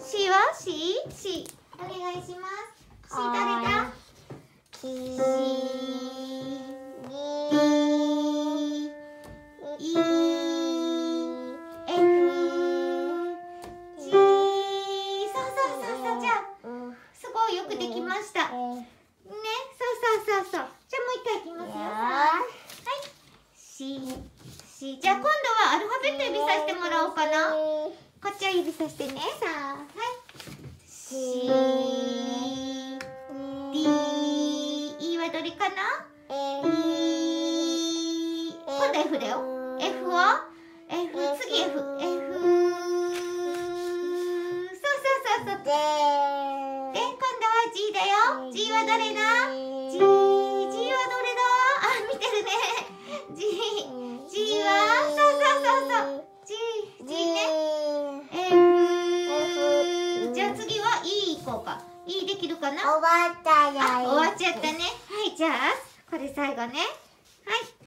C は C? C お願いします C 誰だ？C C D E F G そうそうそうそうじゃあすごいよくできましたねそうそうそうそうじゃあもう一回いきますよはい C C じゃあ今度はアルファベット指さしてもらおうかなこっちは指さしてねさあ E はどれかな E 今度 F だよ。F は F 次 F F そうそうそうそう。で今度は G だよ。G は誰だ？G G はどれだ？あ見てるね。G G は？そうそうそうそう。G G ね。F じゃあ次は E 行こうか。E できるかな？終わったあじゃあこれ最後ね。はい。